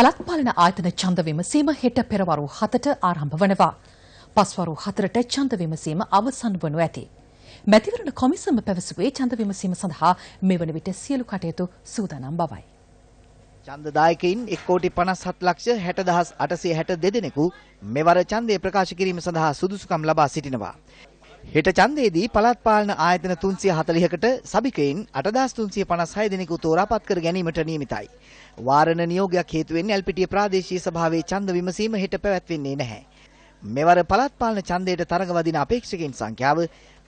පළත් පාලන ආයතන ඡන්ද විමසීම හෙට පෙරවරු 7ට ආරම්භ වනවා. පස්වරු 4ට ඡන්ද විමසීම අවසන් වනු ඇති. මැතිවරණ කොමිසම පැවසුවේ ඡන්ද විමසීම සඳහා මෙවන විට සියලු කටයුතු සූදානම් බවයි. ඡන්දදායකයින් 1 කෝටි 57 ලක්ෂ 60862 දෙනෙකු මෙවර ඡන්දය ප්‍රකාශ කිරීම සඳහා සුදුසුකම් ලබා සිටිනවා. හෙට ඡන්දයේදී පළාත් පාලන ආයතන 340කට සභිකයින් 8356 දෙනෙකු තෝරාපත් කර ගැනීමට නියමිතයි. වාරණ නියෝගයක් හේතුවෙන් ඇල්පිටිය ප්‍රාදේශීය සභාවේ ඡන්ද විමසීම හෙට පැවැත්වෙන්නේ නැහැ. මෙවර පළාත් පාලන ඡන්දයට තරඟ වදින අපේක්ෂකයින් සංඛ්‍යාව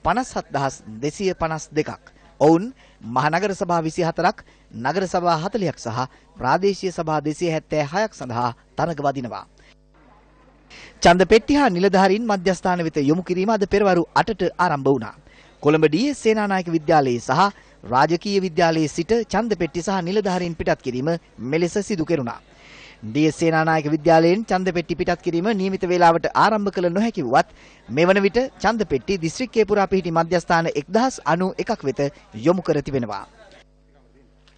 57252ක්. ඔවුන් මහනගර සභා 24ක්, නගර සභා 40ක් සහ ප්‍රාදේශීය සභා 276ක් සඳහා තරඟ වදිනවා. ඡන්ද පෙට්ටි හා නිලධාරීන් මධ්‍යස්ථාන වෙත යොමු කිරීම අද පෙරවරු 8ට ආරම්භ වුණා. කොළඹ ඩී.එස්. සේනානායක විද්‍යාලයේ සහ රාජකීය විද්‍යාලයේ සිට ඡන්ද පෙට්ටි සහ නිලධාරීන් පිටත් කිරීම මෙලෙස සිදු කෙරුණා. ඩී.එස්. සේනානායක විද්‍යාලයෙන් ඡන්ද පෙට්ටි පිටත් කිරීම නියමිත වේලාවට ආරම්භ කළ නොහැකි වුවත් මෙවන විට ඡන්ද පෙට්ටි දිස්ත්‍රික්කයේ පුරා පිහිටි මධ්‍යස්ථාන 1091ක් වෙත යොමු කර තිබෙනවා.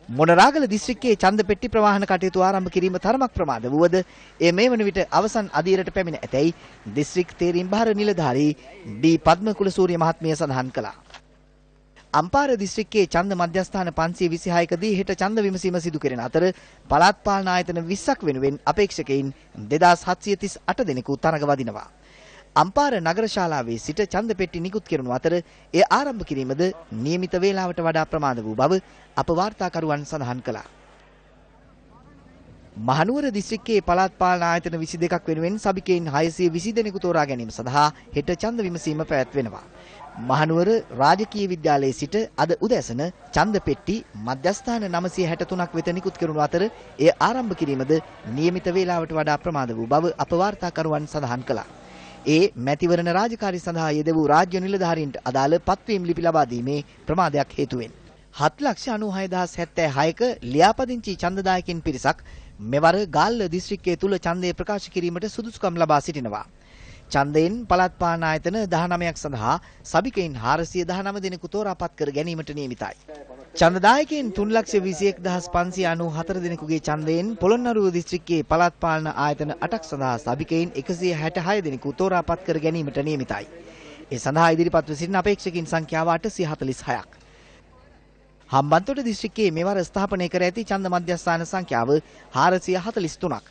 මොනරාගල දිස්ත්‍රික්කයේ ඡන්ද පෙට්ටි ප්‍රවාහන කටයුතු ආරම්භ කිරීම තරමක් ප්‍රමාද වුවද එය මේ වන විට අවසන් අධීරයට පැමිණ ඇතැයි දිස්ත්‍රික් තේරීම් භාර නිලධාරී ඩී පද්මකුල සූරිය මහත්මිය සඳහන් කළා. අම්පාර දිස්ත්‍රික්කයේ ඡන්ද මධ්‍යස්ථාන 526කදී හෙට ඡන්ද විමසීම සිදු කෙරෙන අතර පළාත් පාලන ආයතන 20ක් වෙනුවෙන් අපේක්ෂකයින් 2738 දෙනෙකු තරඟ වදිනවා. අම්පාර නගර ශාලාවේ සිට ඡන්ද පෙට්ටි නිකුත් කරනු අතර එය ආරම්භ කිරීමද નિયમિત වේලාවට වඩා ප්‍රමාද වූ බව අප වාර්තාකරුවන් සඳහන් කළා. මහනුවර දිස්ත්‍රික්කයේ පළාත් පාලන ආයතන 22ක් වෙනුවෙන් සභිකයින් 620 දෙනෙකු තෝරා ගැනීම සඳහා හෙට ඡන්ද විමසීම පැවැත්වෙනවා. මහනුවර රාජකීය විද්‍යාලයේ සිට අද උදෑසන ඡන්ද පෙට්ටි මධ්‍යස්ථාන 963ක් වෙත නිකුත් කරනු අතර එය ආරම්භ කිරීමද નિયમિત වේලාවට වඩා ප්‍රමාද වූ බව අප වාර්තාකරුවන් සඳහන් කළා. ඒ මැතිවරණ රාජකාරී සඳහා යෙද වූ රාජ්‍ය නිලධාරීන්ට අදාළ පත්වීම් ලිපි ලබා දීමේ ප්‍රමාදයක් හේතුවෙන් 7,96,076ක ලියාපදිංචි ඡන්දදායකින් පිරිසක් මෙවර ගාල්ල දිස්ත්‍රික්කයේ තුල ඡන්දය ප්‍රකාශ කිරීමට සුදුසුකම් ලබා සිටිනවා. ඡන්දයෙන් පළාත් පාලන ආයතන 19ක් සඳහා සභිකයින් 419 දෙනෙකු තෝරාපත් කර ගැනීමට නියමිතයි. ඡන්දදායකයන් 321594 දෙනෙකුගේ ඡන්දයෙන් පොළොන්නරුව දිස්ත්‍රික්කයේ පළාත් පාලන ආයතන 8ක් සඳහා සභිකයින් 166 දෙනෙකු තෝරාපත් කර ගැනීමට නියමිතයි. ඒ සඳහා ඉදිරිපත්ව සිටින අපේක්ෂකයින් සංඛ්‍යාව 846ක්. හම්බන්තොට දිස්ත්‍රික්කයේ මෙවර ස්ථාපනය කර ඇති ඡන්ද මධ්‍යස්ථාන සංඛ්‍යාව 443ක්.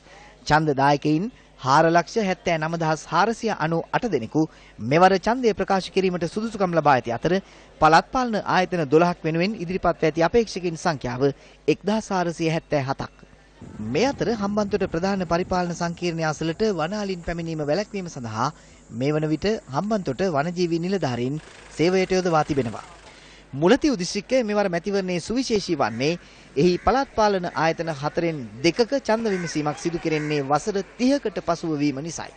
ඡන්ද දායකයින් 479498 දෙනෙකු මෙවර ඡන්දය ප්‍රකාශ කිරීමට සුදුසුකම් ලබා ඇති අතර පළාත් පාලන ආයතන 12ක් වෙනුවෙන් ඉදිරිපත් ඇති අපේක්ෂකයින් සංඛ්‍යාව 1477ක්. මේ අතර හම්බන්තොට ප්‍රධාන පරිපාලන සංකීර්ණය අසලට වනාලින් පැමිණීම වැළැක්වීම සඳහා මේ වන විට හම්බන්තොට වනජීවී නිලධාරීන් සේවයට යොදවා තිබෙනවා. මුලතිව් දිස්ත්‍රික්කය මෙවර මැතිවරණයේ සුවිශේෂී වන්නේ එහි පළාත් පාලන ආයතන හතරෙන් දෙකක ඡන්ද විමසීමක් සිදු කෙරෙන්නේ වසර 30කට පසුව වීම නිසායි.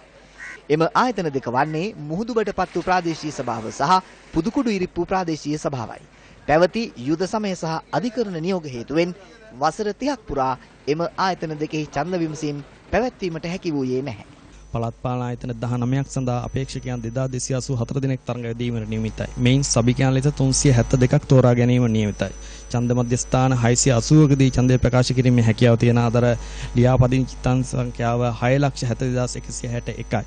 එම ආයතන දෙක වන්නේ මුහුදුබඩපත්තු ප්‍රාදේශීය සභාව සහ පුදුකුඩු ඉරිප්පු ප්‍රාදේශීය සභාවයි. පැවති යුද සමය සහ අධිකරණ නියෝග හේතුවෙන් වසර 30ක් පුරා එම ආයතන දෙකෙහි ඡන්ද විමසීම් පැවැත්වීමට හැකි වූයේ නැහැ. පළාත් පාලන ආයතන 19ක් සඳහා අපේක්ෂකයන් 2284 දෙනෙක් තරඟ දීමට නියමිතයි. මෙයින් සභිකයන් ලෙස 372ක් තෝරා ගැනීම නියමිතයි. ඡන්ද මධ්‍යස්ථාන 680කදී ඡන්දය ප්‍රකාශ කිරීමේ හැකියාව තියෙන අතර ලියාපදිංචි තන් සංඛ්‍යාව 670161යි.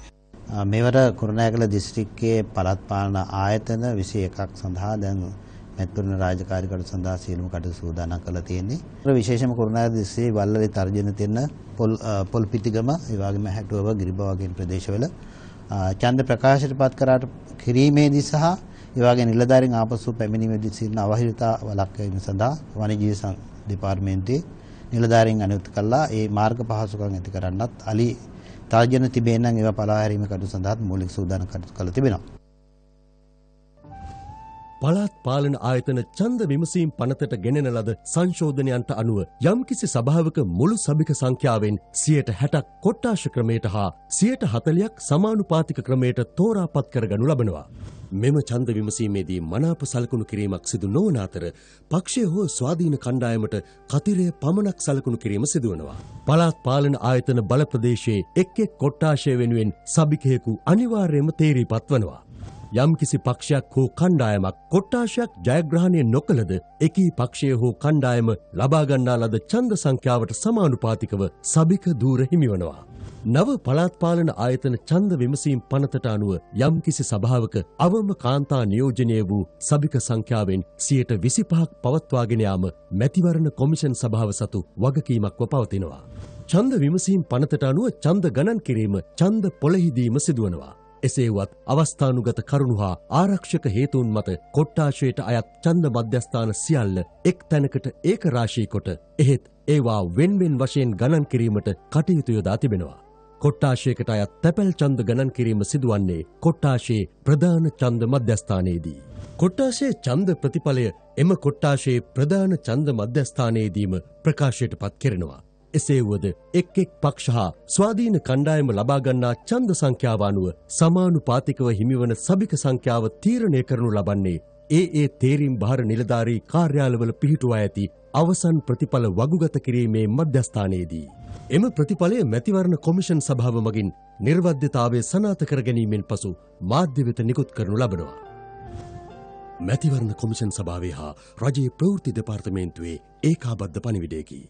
මෙවර කුරුණෑගල දිස්ත්‍රික්කයේ පළාත් පාලන ආයතන 21ක් සඳහා දැන් මැතිවරණ රාජකාරී කටයුතු සඳහා සියලුම කටයුතු සූදානම් කරලා තියෙන්නේ. විශේෂම කුරුණෑගල දිස්ත්‍රික්කයේ වල්ලලේ තර්ජන තියෙන පොල් පොල් පිටිගම ඒ වගේම හැටුවව ගිරිබව වගේ ප්‍රදේශවල ඡන්ද ප්‍රකාශයට පත් කරාට කිරීමේදී සහ ඒ වගේ නිලධාරීන් ආපසු පැමිණීමේදී සිටින අවහිරතා වළක්වීම සඳහා වනජීවි දෙපාර්තමේන්තුවේ නිලධාරීන් අනුත් කළා ඒ මාර්ග පහසුකම් ඇති කරන්නත් අලි තර්ජන තිබේ නම් ඒවා පලා හැරීම කටයුතු සඳහා මූලික සූදානම් කටයුතු කළ තිබෙනවා. පළාත් පාලන ආයතන ඡන්ද විමසීම් පනතට ගෙනෙන ලද සංශෝධනයන්ට අනුව යම්කිසි සභාවක මුළු සභික සංඛ්‍යාවෙන් 60ක් කොට්ටාශ ක්‍රමයට හා 40ක් සමානුපාතික ක්‍රමයට තෝරාපත් කරගනු ලබනවා. මෙම ඡන්ද විමසීමේදී මනාප සලකුණු කිරීමක් සිදු නොවන අතර පක්ෂය හෝ ස්වාධීන කණ්ඩායමට කතිරය පමණක් සලකුණු කිරීම සිදුවනවා. පළාත් පාලන ආයතන බල ප්‍රදේශයේ එක් එක් කොට්ටාශය වෙනුවෙන් සභිකයෙකු අනිවාර්යයෙන්ම තේරීපත් වනවා. යම්කිසි පක්ෂයක් හෝ කණ්ඩායමක් කොට්ටාශයක් ජයග්‍රහණය නොකළද එකී පක්ෂය හෝ කණ්ඩායම ලබාගන්නා ලද ඡන්ද සංඛ්‍යාවට සමානුපාතිකව සභික දූර හිමිවනවා. නව පළාත්පාලන ආයතන ඡන්ද විමසීම් පනතට අනුව යම්කිසි සභාවක අවම කාන්තා නියෝජනය වූ සභික සංඛ්‍යාවෙන් සියයට විසිපහක් පවත්වාගෙන යාම මැතිවරණ කොමිෂන් සභාව සතු වගකීමක්ව පවතිනවා. ඡන්ද විමසීම් පනතට අනුව ඡන්ද ගණන් කිරීම ඡන්ද පොළහිදීම සිදුවනවා. එසේවත් අවස්ථානුගත කරුණු හා ආරක්ෂක හේතුන් මත කොට්ටාශයට අයත් ඡන්ද මධ්‍යස්ථාන සියල්ල එක් තැනකට ඒක රාශී කොට එහෙත් ඒවා වෙන්වෙන් වශයෙන් ගණන් කිරීමට කටයුතු යොදා තිබෙනවා. කොට්ටාශයකට අයත් තැපැල් ඡන්ද ගණන් කිරීම සිදුවන්නේ කොට්ටාශයේ ප්‍රධාන ඡන්ද මධ්‍යස්ථානයේදී. කොට්ටාශයේ ඡන්ද ප්‍රතිඵලය එම කොට්ටාශයේ ප්‍රධාන ඡන්ද මධ්‍යස්ථානයේදීම ප්‍රකාශයට පත් කෙරෙනවා. එසේ වුවද එක් එක් පක්ෂ හා ස්වාධීන කණ්ඩායම ලබාගන්නා ඡන්ද සංඛ්‍යාව අනුව සමානුපාතිකව හිමිවන සභික සංඛ්‍යාව තීරණය කරනු ලබන්නේ ඒ ඒ තේරීම් භාර නිලධාරී කාර්යාලවල පිහිටුවා ඇති අවසන් ප්‍රතිඵල වගුගත කිරීමේ මධ්‍යස්ථානයේදී. එම ප්‍රතිඵලය මැතිවරණ කොමිෂන් සභාව මගින් නිර්වද්‍යතාවය සනාත කර ගැනීමෙන් පසු මාධ්‍ය වෙත නිකුත් කරනු ලබනවා. මැතිවරණ කොමිෂන් සභාවේ හා රජයේ ප්‍රවෘත්ති දෙපාර්තමේන්තුවේ ඒකාබද්ධ පනිවිඩයකි.